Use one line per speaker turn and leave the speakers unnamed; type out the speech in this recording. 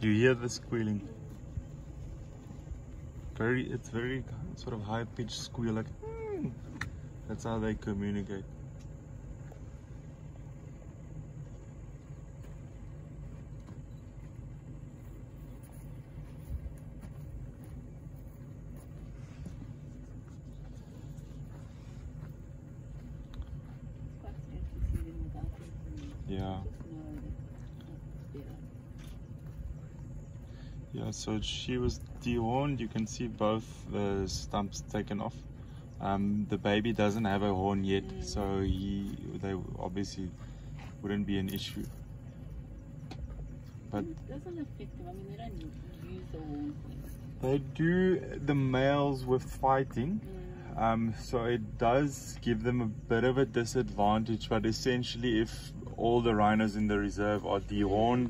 You hear the squealing. Very, it's very sort of high pitched squeal, like "Hmm." that's how they communicate.
It's
Yeah, so she was dehorned. You can see both the stumps taken off. Um, the baby doesn't have a horn yet,
Mm.
so he they obviously wouldn't be an issue. But
It doesn't affect them. I mean, they don't use the horn
they do the males with fighting.
Mm.
Um, so it does give them a bit of a disadvantage, but essentially, if all the rhinos in the reserve are dehorned,